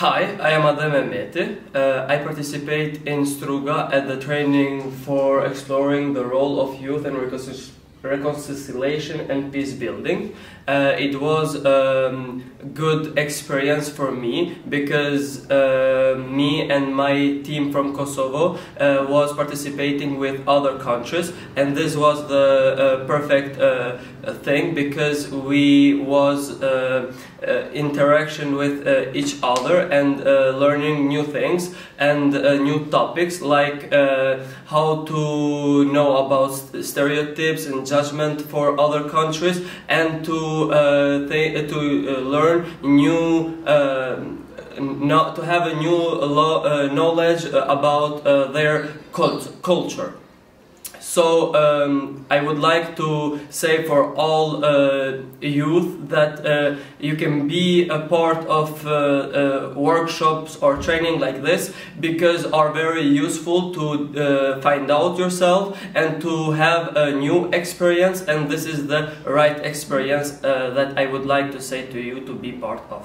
Hi, I am Atdhe Mehmeti. Uh, I participate in Struga at the training for exploring the role of youth and reconciliation and peace building. Uh, it was a um, good experience for me because uh, me and my team from Kosovo uh, was participating with other countries and this was the uh, perfect uh, thing because we was uh, interaction with each other and learning new things and new topics like how to know about stereotypes and judgment for other countries and to uh, to uh, learn new not to have a new uh, knowledge about their cult culture. So um, I would like to say for all uh, youth that uh, you can be a part of uh, uh workshops or training like this because are very useful to uh, find out yourself and to have a new experience and this is the right experience uh, that I would like to say to you to be part of.